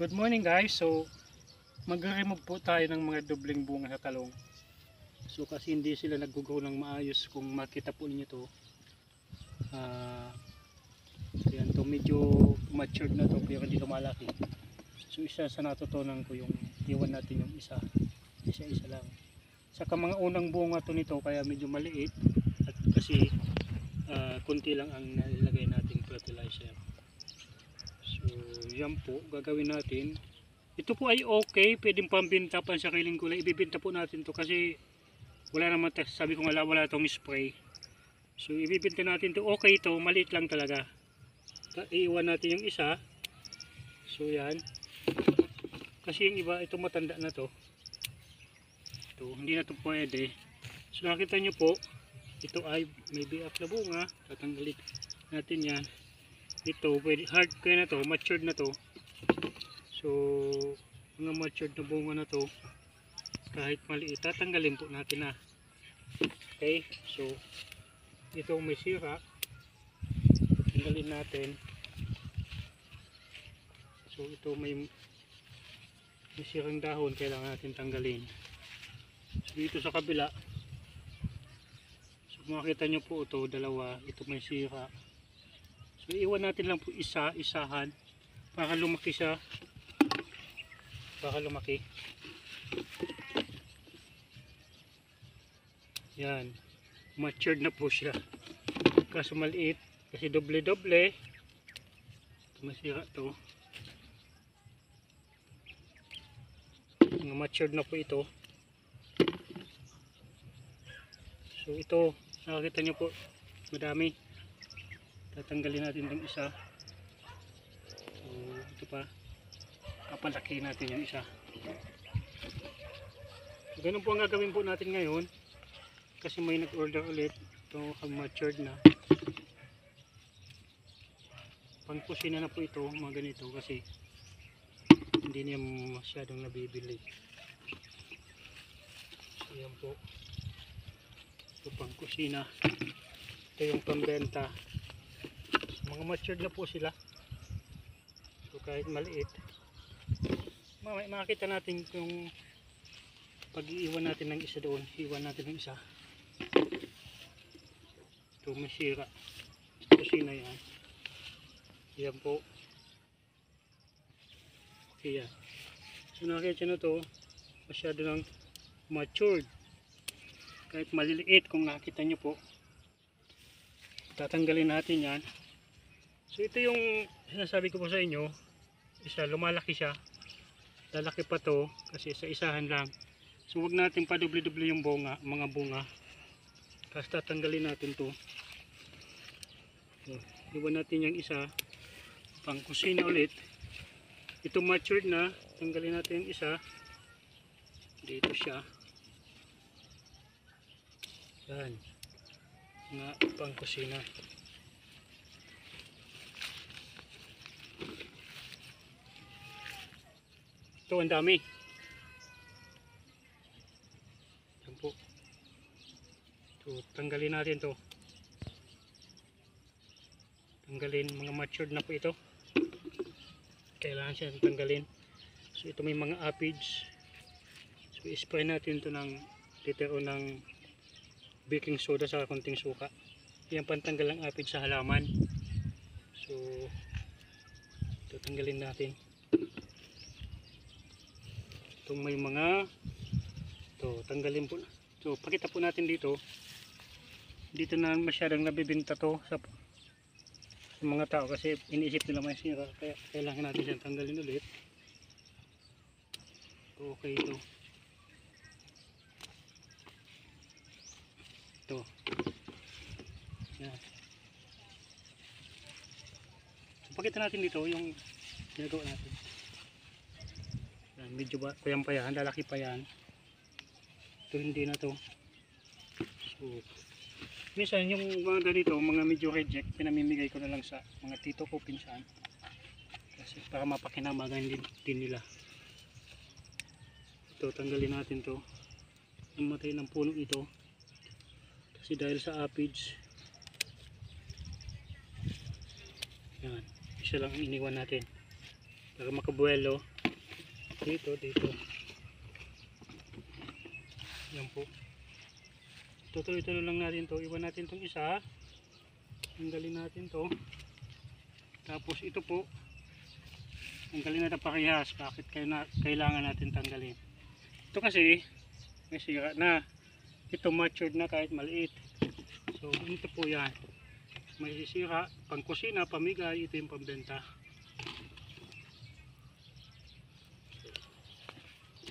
Good morning guys. So magre-remove po tayo ng mga dobling bunga sa talong. So kasi hindi sila nag-grow ng maayos kung makita po ninyo to. Ah yan to medyo matured na to pero hindi lumalaki. So isa sa natutunan ko yung iwan natin yung isa. Isa-isa lang. Saka mga unang bunga to nito kaya medyo maliit at kasi ah, kunti lang ang nilagay nating fertilizer. So, yan po, gagawin natin. Ito po ay okay, pwedeng pambinta pa sa kiling gulay. Ibibinta po natin to kasi wala naman, sabi ko wala, wala tong spray. So, ibibinta natin to. Okay to, maliit lang talaga. Ta- Iiwan natin yung isa. So, yan. Kasi yung iba, ito matanda na to. Ito, hindi na to pwede. So, nakita nyo po, ito ay may biak na bunga. Tatanggalin natin yan ito pwede hard kaya na to matured na to. So mga matured na bunga na to kahit maliit tatanggalin po natin na. Okay so ito may sira. Tanggalin natin. So ito may may sirang dahon kailangan natin tanggalin. So dito sa kabila so makita nyo po ito dalawa ito may sira So iwan natin lang po isa, isahan para lumaki siya. Para lumaki. Yan. Matured na po siya. Kaso maliit. Kasi doble-doble. Masira to. Matured na po ito. So ito, nakakita nyo po, madami tatanggalin natin yung isa. So ito pa. Papalaki natin yung isa. So ganun po ang gagawin po natin ngayon. Kasi may nag order ulit. Ito matured na. Pang kusina na po ito mga ganito. Kasi hindi niya masyadong nabibili. So yan po. Ito pang kusina ito yung pambenta mga matured na po sila. So kahit maliit. Mamay makita natin yung pag-iiwan natin ng isa doon. Iwan natin ng isa. Ito may sira. Kusina yan yan po. Okay yan so nakita nyo to masyado ng matured. Kahit maliliit kung nakita nyo po tatanggalin natin yan So ito yung sinasabi ko po sa inyo, isa lumalaki siya. Lalaki pa to kasi sa isahan lang. So wag natin pa doble-doble yung bunga, mga bunga. Tapos tatanggalin natin to. So, iwan natin yung isa pang kusina ulit. Ito matured na, tanggalin natin yung isa. Dito siya. Yan. Nga pang kusina. Ito ang dami. Yan po. So, tanggalin natin to. Tanggalin mga matured na po ito. Kailangan siya tanggalin. So ito may mga aphids. So i-spray natin to ng litero ng baking soda sa konting suka. Yan pantanggal ng aphids sa halaman. So ito tanggalin natin itong may mga to tanggalin po so pakita po natin dito. Dito na masyadong nabibinta to sa, sa mga tao kasi iniisip nila may sira kaya kailangan natin siyang tanggalin ulit. Okay ito. Ito. So pakita natin dito yung ginagawa natin medyo payang pa yan, lalaki pa yan. Ito hindi na to. So, minsan yung mga ganito, mga medyo reject, pinamimigay ko na lang sa mga tito ko pinsan. Kasi para mapakinamagan din, din nila. Ito, tanggalin natin to. Namatay ng puno ito. Kasi dahil sa aphids, yan, isa lang ang iniwan natin. para makabuelo. Dito, dito. Yan po. Tutuloy-tuloy lang natin to. Iwan natin tong isa. Tanggalin natin to. Tapos ito po. Tanggalin natin parehas. Bakit na, kailangan natin tanggalin? Ito kasi may sira na. Ito matured na kahit maliit. So ito po yan. May sisira. Pang kusina, pamigay. Ito yung pambenta.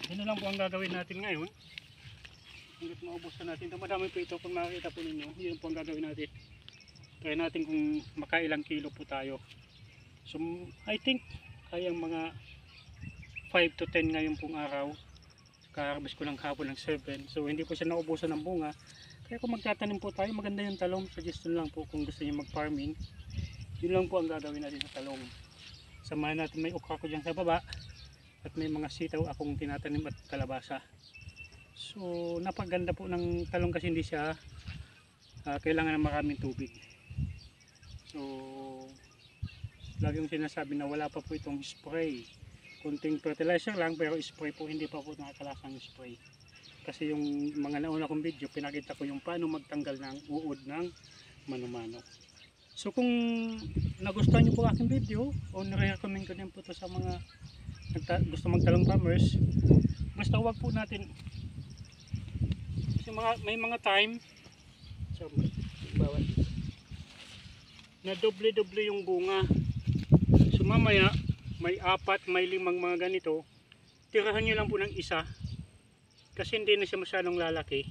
Na lang po ang gagawin natin ngayon. Hanggat maubos na natin. Ito madami po ito kung makikita po ninyo. Yun po ang gagawin natin. Try natin kung makailang kilo po tayo. So I think kayang mga 5 to 10 ngayon pong araw. Kakarbis ko lang kahapon ng 7. So hindi po siya naubusan ng bunga. Kaya kung magtatanim po tayo, maganda yung talong. Suggestion lang po kung gusto niyo mag-farming. Yun lang po ang gagawin natin sa talong. Samahan natin may ukra ko dyan sa baba. At may mga sitaw akong tinatanim at kalabasa. So napaganda po ng talong kasi hindi siya ah, kailangan ng maraming tubig. So lagi yung sinasabi na wala pa po itong spray. Kunting fertilizer lang pero spray po hindi pa po nakakalasang spray. Kasi yung mga nauna kong video pinakita ko yung paano magtanggal ng uod ng mano-mano. So kung nagustuhan niyo po aking video o nire-recommend ko din po to sa mga gusto magtalong farmers, basta wag po natin kasi mga, may mga time so, bawal. Na doble-doble yung bunga. So mamaya may apat, may limang mga ganito tirahan nyo lang po ng isa. Kasi hindi na siya masyadong lalaki.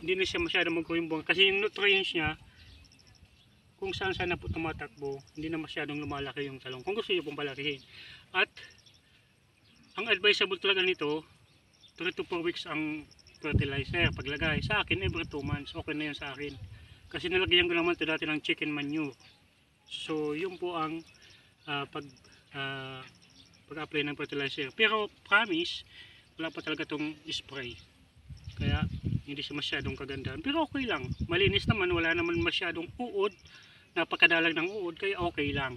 Hindi na siya masyadong bunga kasi yung nutrients niya kung saan saan na po tumatakbo hindi na masyadong lumalaki yung talong kung gusto nyo pong palakihin. At ang advisable talaga nito 3 to 4 weeks ang fertilizer paglagay. Sa akin every 2 months okay na yun sa akin. Kasi nilagyan ko naman ito dati ng chicken manure. So yun po ang ah, pag ah, pag-apply ng fertilizer. Pero promise wala pa talaga tong spray. Kaya hindi siya masyadong kagandahan. Pero okay lang. Malinis naman. Wala naman masyadong uod. Napakadalag ng uod. Kaya okay lang.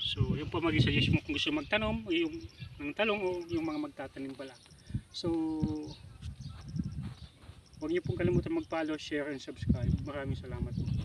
So yun po mag-suggest mo kung gusto magtanom yung ng talong o yung mga magtatanim pala. So huwag niyo pong kalimutan mag-follow, share and subscribe. Maraming salamat po